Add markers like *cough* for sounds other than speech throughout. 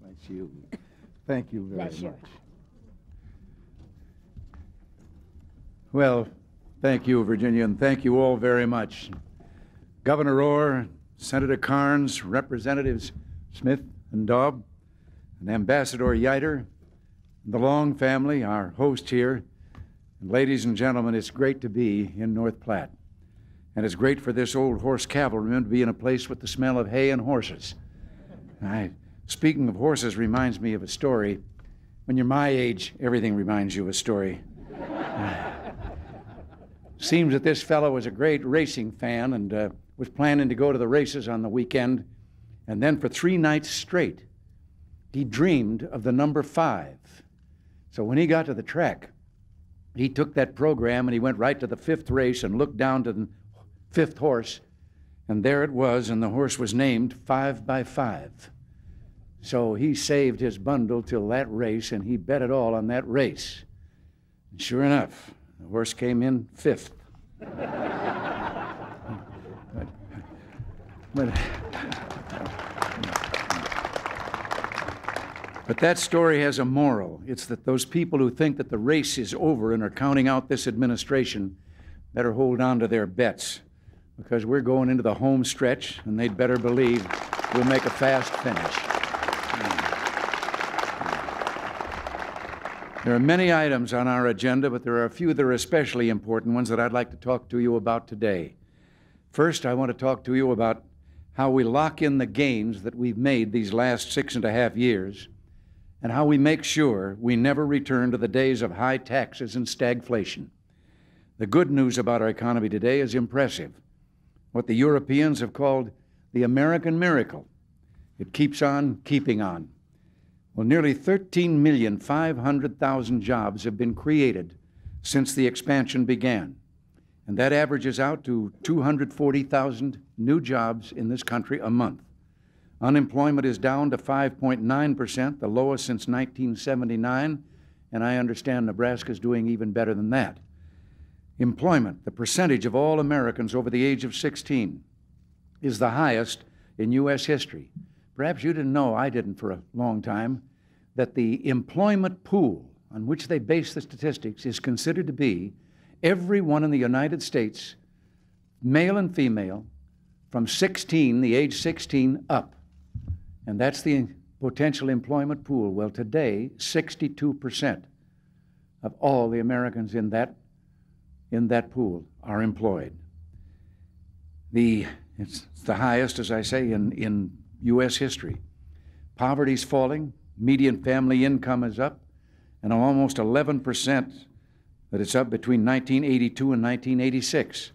Bless you. Thank you very Bless much. Well, thank you, Virginia, and thank you all very much. Governor Orr, Senator Karnes, Representatives Smith and Daub, and Ambassador Yeutter, the Long family, our host here. And ladies and gentlemen, it's great to be in North Platte. And it's great for this old horse cavalryman to be in a place with the smell of hay and horses. I, speaking of horses reminds me of a story. When you're my age, everything reminds you of a story. *sighs* Seems that this fellow was a great racing fan and uh, was planning to go to the races on the weekend. And then for three nights straight, he dreamed of the number five. So when he got to the track, he took that program and he went right to the fifth race and looked down to the fifth horse. And there it was, and the horse was named Five by Five. So he saved his bundle till that race, and he bet it all on that race. And sure enough, the horse came in fifth. but, *laughs* but, but that story has a moral. It's that those people who think that the race is over and are counting out this administration better hold on to their bets because we're going into the home stretch, and they'd better believe we'll make a fast finish. There are many items on our agenda, but there are a few that are especially important ones that I'd like to talk to you about today. First, I want to talk to you about how we lock in the gains that we've made these last six and a half years and how we make sure we never return to the days of high taxes and stagflation. The good news about our economy today is impressive. What the Europeans have called the American miracle. It keeps on keeping on. Well, nearly 13,500,000 jobs have been created since the expansion began. And that averages out to 240,000 new jobs in this country a month. Unemployment is down to 5.9%, the lowest since 1979, and I understand Nebraska is doing even better than that. Employment, the percentage of all Americans over the age of 16, is the highest in U.S. history. Perhaps you didn't know, I didn't for a long time, that the employment pool on which they base the statistics is considered to be everyone in the United States, male and female, from 16, the age 16 up. And that's the potential employment pool. Well, today, 62% of all the Americans in that, in that pool are employed. The, it's the highest, as I say, in, in U.S. history. Poverty's falling, median family income is up, and almost 11% that it's up between 1982 and 1986.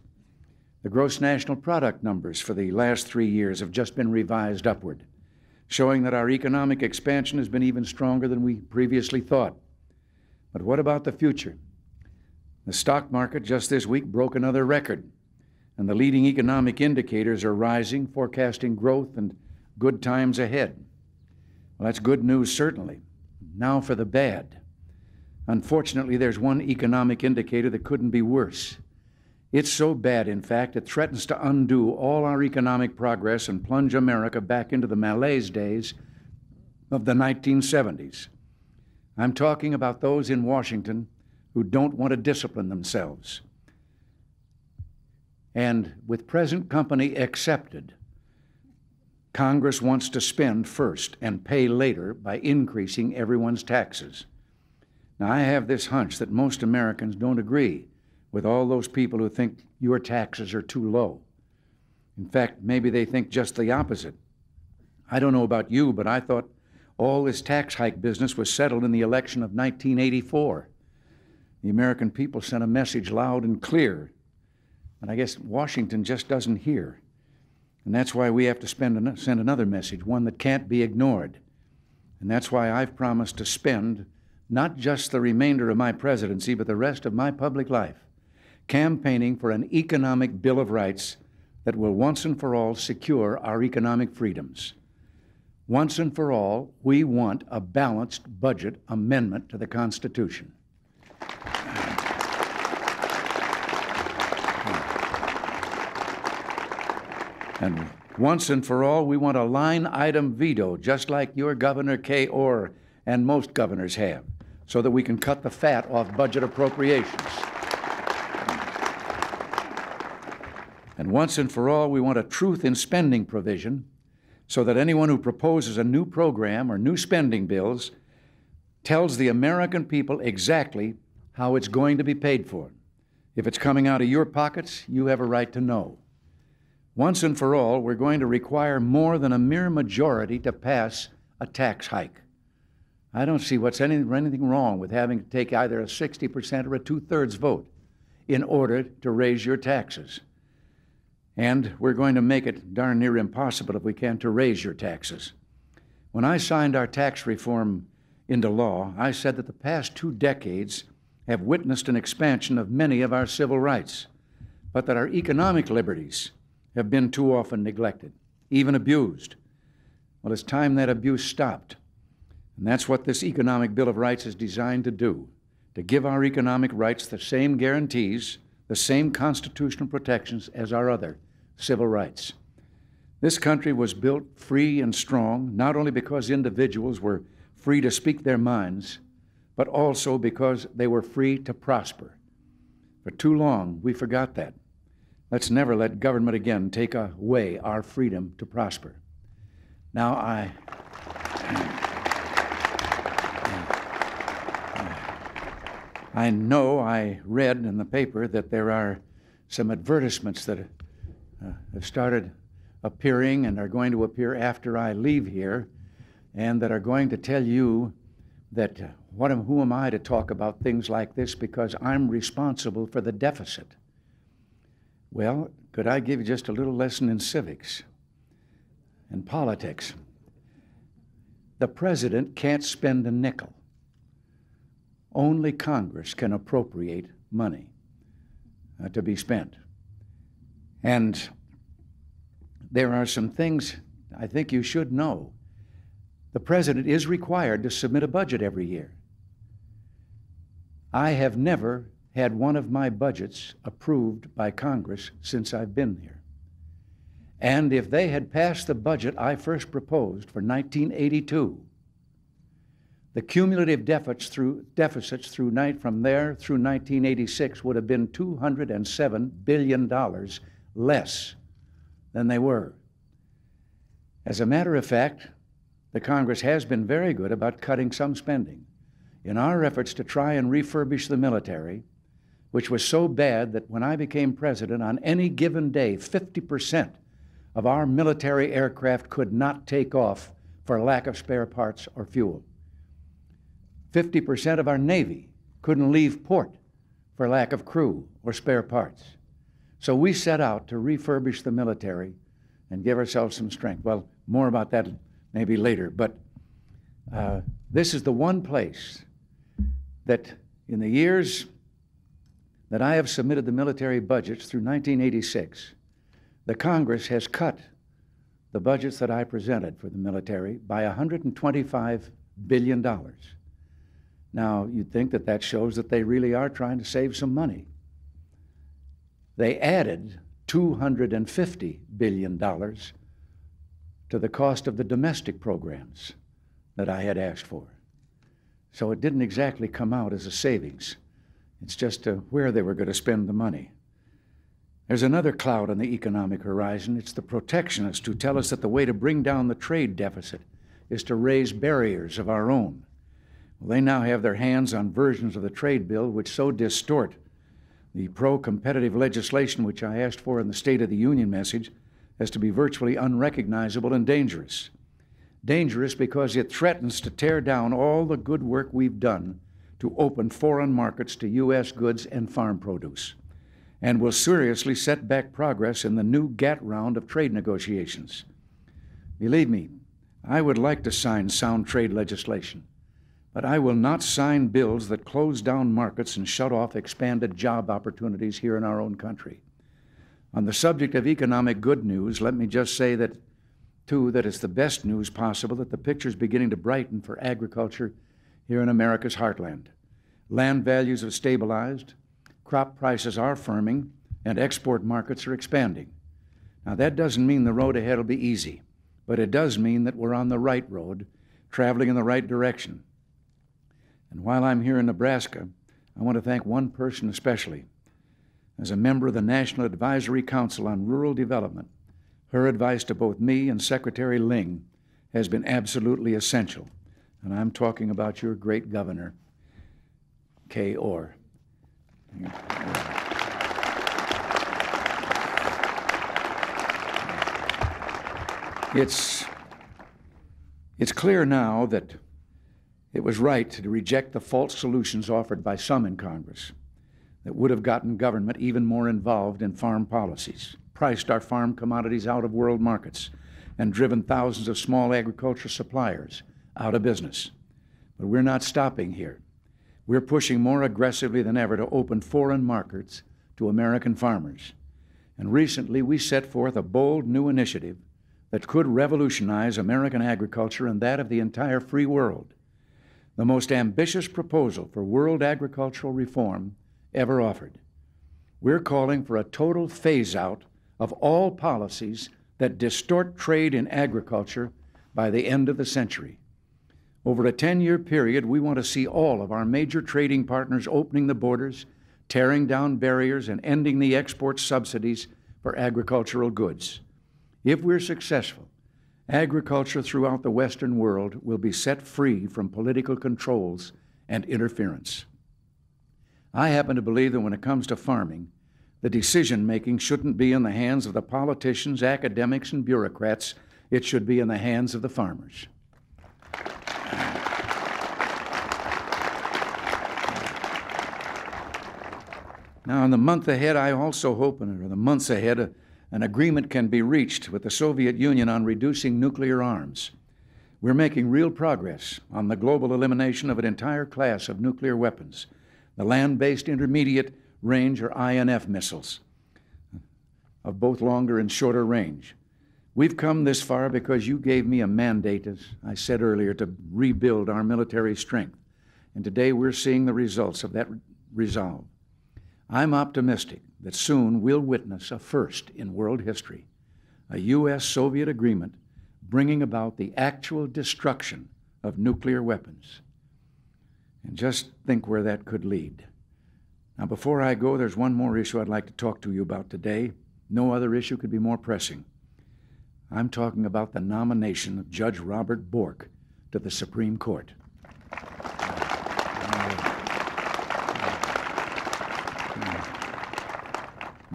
The gross national product numbers for the last three years have just been revised upward, showing that our economic expansion has been even stronger than we previously thought. But what about the future? The stock market just this week broke another record, and the leading economic indicators are rising, forecasting growth and good times ahead. Well, that's good news, certainly. Now for the bad. Unfortunately, there's one economic indicator that couldn't be worse. It's so bad, in fact, it threatens to undo all our economic progress and plunge America back into the malaise days of the 1970s. I'm talking about those in Washington who don't want to discipline themselves. And with present company accepted, Congress wants to spend first and pay later by increasing everyone's taxes. Now, I have this hunch that most Americans don't agree with all those people who think your taxes are too low. In fact, maybe they think just the opposite. I don't know about you, but I thought all this tax hike business was settled in the election of 1984. The American people sent a message loud and clear, and I guess Washington just doesn't hear. And that's why we have to spend, send another message, one that can't be ignored. And that's why I've promised to spend not just the remainder of my presidency, but the rest of my public life, campaigning for an economic Bill of Rights that will once and for all secure our economic freedoms. Once and for all, we want a balanced budget amendment to the Constitution. And Once and for all, we want a line item veto, just like your Governor Kay Orr and most governors have, so that we can cut the fat off budget appropriations. And once and for all, we want a truth in spending provision so that anyone who proposes a new program or new spending bills tells the American people exactly how it's going to be paid for. If it's coming out of your pockets, you have a right to know. Once and for all, we're going to require more than a mere majority to pass a tax hike. I don't see what's any, anything wrong with having to take either a 60% or a two thirds vote in order to raise your taxes. And we're going to make it darn near impossible if we can to raise your taxes. When I signed our tax reform into law, I said that the past two decades have witnessed an expansion of many of our civil rights, but that our economic liberties have been too often neglected, even abused. Well, it's time that abuse stopped. And that's what this Economic Bill of Rights is designed to do to give our economic rights the same guarantees, the same constitutional protections as our other civil rights. This country was built free and strong, not only because individuals were free to speak their minds, but also because they were free to prosper. For too long, we forgot that. Let's never let government again take away our freedom to prosper. Now, I. I know I read in the paper that there are some advertisements that uh, have started appearing and are going to appear after I leave here, and that are going to tell you that uh, what am, who am I to talk about things like this because I'm responsible for the deficit. Well, could I give you just a little lesson in civics and politics? The president can't spend a nickel. Only Congress can appropriate money uh, to be spent. And there are some things I think you should know. The president is required to submit a budget every year. I have never had one of my budgets approved by Congress since I've been here. And if they had passed the budget I first proposed for 1982, the cumulative deficits through, deficits through night from there through 1986 would have been $207 billion less than they were. As a matter of fact, the Congress has been very good about cutting some spending. In our efforts to try and refurbish the military, which was so bad that when I became president, on any given day, 50% of our military aircraft could not take off for lack of spare parts or fuel. 50% of our Navy couldn't leave port for lack of crew or spare parts. So we set out to refurbish the military and give ourselves some strength. Well, more about that maybe later, but uh, this is the one place that in the years that I have submitted the military budgets through 1986, the Congress has cut the budgets that I presented for the military by $125 billion. Now, you'd think that that shows that they really are trying to save some money they added $250 billion to the cost of the domestic programs that I had asked for. So it didn't exactly come out as a savings. It's just uh, where they were going to spend the money. There's another cloud on the economic horizon. It's the protectionists who tell us that the way to bring down the trade deficit is to raise barriers of our own. Well, they now have their hands on versions of the trade bill which so distort the pro competitive legislation, which I asked for in the State of the Union message, as to be virtually unrecognizable and dangerous. Dangerous because it threatens to tear down all the good work we've done to open foreign markets to U.S. goods and farm produce, and will seriously set back progress in the new GATT round of trade negotiations. Believe me, I would like to sign sound trade legislation. But I will not sign bills that close down markets and shut off expanded job opportunities here in our own country. On the subject of economic good news, let me just say that, too, that it's the best news possible that the picture is beginning to brighten for agriculture here in America's heartland. Land values have stabilized, crop prices are firming, and export markets are expanding. Now, that doesn't mean the road ahead will be easy, but it does mean that we're on the right road, traveling in the right direction. And while I'm here in Nebraska, I want to thank one person especially. As a member of the National Advisory Council on Rural Development, her advice to both me and Secretary Lyng has been absolutely essential. And I'm talking about your great governor, Kay Orr. It's, it's clear now that it was right to reject the false solutions offered by some in Congress that would have gotten government even more involved in farm policies, priced our farm commodities out of world markets, and driven thousands of small agriculture suppliers out of business. But we're not stopping here. We're pushing more aggressively than ever to open foreign markets to American farmers. And recently, we set forth a bold new initiative that could revolutionize American agriculture and that of the entire free world. The most ambitious proposal for world agricultural reform ever offered. We're calling for a total phase out of all policies that distort trade in agriculture by the end of the century. Over a 10 year period, we want to see all of our major trading partners opening the borders, tearing down barriers, and ending the export subsidies for agricultural goods. If we're successful, agriculture throughout the Western world will be set free from political controls and interference. I happen to believe that when it comes to farming, the decision making shouldn't be in the hands of the politicians, academics, and bureaucrats. It should be in the hands of the farmers. Now, in the month ahead, I also hope, and or the months ahead, an agreement can be reached with the Soviet Union on reducing nuclear arms. We're making real progress on the global elimination of an entire class of nuclear weapons, the land based intermediate range, or INF missiles, of both longer and shorter range. We've come this far because you gave me a mandate, as I said earlier, to rebuild our military strength. And today we're seeing the results of that resolve. I'm optimistic that soon we'll witness a first in world history a U.S. Soviet agreement bringing about the actual destruction of nuclear weapons. And just think where that could lead. Now, before I go, there's one more issue I'd like to talk to you about today. No other issue could be more pressing. I'm talking about the nomination of Judge Robert Bork to the Supreme Court.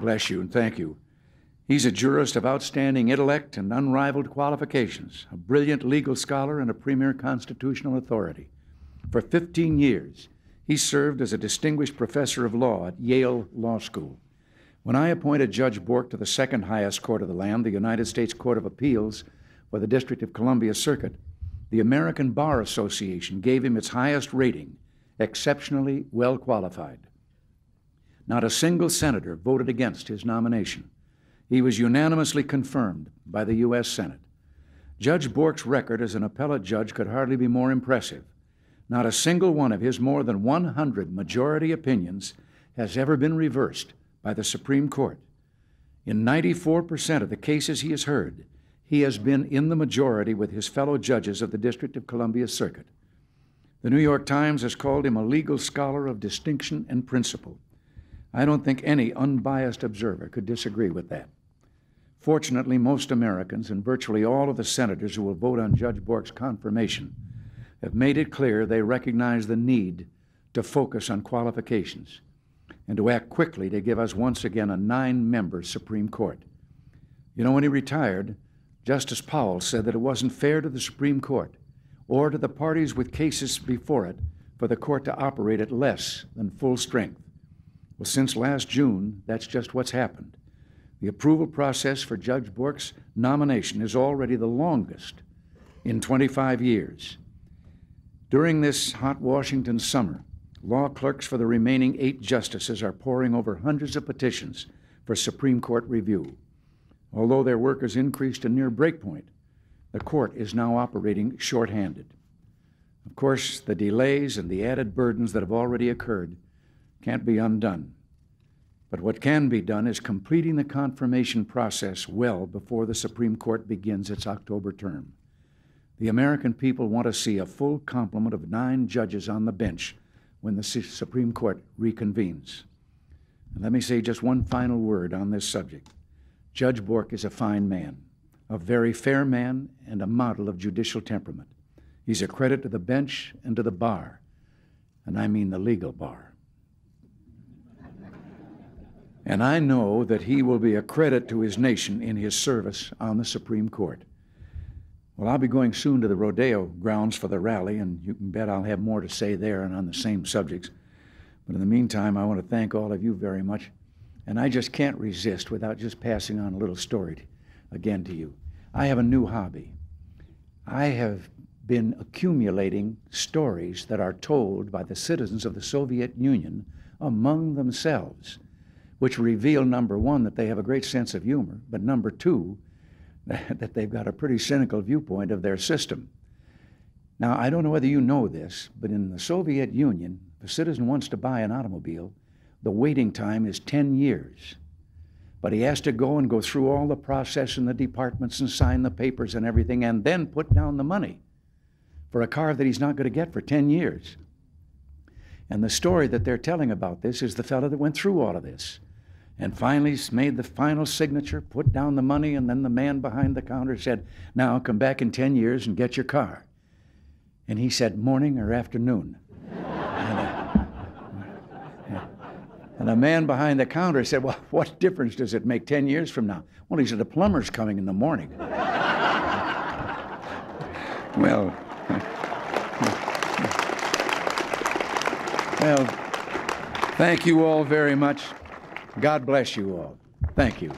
Bless you and thank you. He's a jurist of outstanding intellect and unrivaled qualifications, a brilliant legal scholar and a premier constitutional authority. For 15 years, he served as a distinguished professor of law at Yale Law School. When I appointed Judge Bork to the second highest court of the land, the United States Court of Appeals for the District of Columbia Circuit, the American Bar Association gave him its highest rating, exceptionally well qualified. Not a single senator voted against his nomination. He was unanimously confirmed by the U.S. Senate. Judge Bork's record as an appellate judge could hardly be more impressive. Not a single one of his more than 100 majority opinions has ever been reversed by the Supreme Court. In 94% of the cases he has heard, he has been in the majority with his fellow judges of the District of Columbia Circuit. The New York Times has called him a legal scholar of distinction and principle. I don't think any unbiased observer could disagree with that. Fortunately, most Americans and virtually all of the senators who will vote on Judge Bork's confirmation have made it clear they recognize the need to focus on qualifications and to act quickly to give us once again a nine member Supreme Court. You know, when he retired, Justice Powell said that it wasn't fair to the Supreme Court or to the parties with cases before it for the court to operate at less than full strength. Well, since last June, that's just what's happened. The approval process for Judge Bork's nomination is already the longest in 25 years. During this hot Washington summer, law clerks for the remaining eight justices are poring over hundreds of petitions for Supreme Court review. Although their work has increased to near breakpoint, the court is now operating shorthanded. Of course, the delays and the added burdens that have already occurred can't be undone. But what can be done is completing the confirmation process well before the Supreme Court begins its October term. The American people want to see a full complement of nine judges on the bench when the Supreme Court reconvenes. And let me say just one final word on this subject. Judge Bork is a fine man, a very fair man, and a model of judicial temperament. He's a credit to the bench and to the bar, and I mean the legal bar. And I know that he will be a credit to his nation in his service on the Supreme Court. Well, I'll be going soon to the rodeo grounds for the rally, and you can bet I'll have more to say there and on the same subjects. But in the meantime, I want to thank all of you very much. And I just can't resist without just passing on a little story again to you. I have a new hobby. I have been accumulating stories that are told by the citizens of the Soviet Union among themselves, which reveal number one, that they have a great sense of humor, but number two, *laughs* that they've got a pretty cynical viewpoint of their system. Now, I don't know whether you know this, but in the Soviet Union, if a citizen wants to buy an automobile, the waiting time is 10 years. But he has to go and go through all the process in the departments and sign the papers and everything, and then put down the money for a car that he's not going to get for 10 years. And the story that they're telling about this is the fellow that went through all of this and finally made the final signature, put down the money, and then the man behind the counter said, Now come back in 10 years and get your car. And he said, Morning or afternoon? and, uh, and the man behind the counter said, Well, what difference does it make 10 years from now? Well, he said, The plumber's coming in the morning. *laughs* well, *laughs* well, thank you all very much. God bless you all. Thank you.